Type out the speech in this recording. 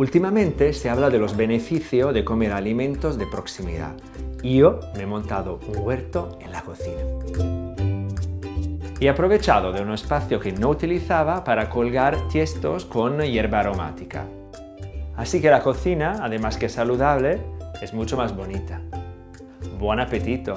Últimamente se habla de los beneficios de comer alimentos de proximidad yo me he montado un huerto en la cocina. Y he aprovechado de un espacio que no utilizaba para colgar tiestos con hierba aromática. Así que la cocina, además que saludable, es mucho más bonita. ¡Buen apetito!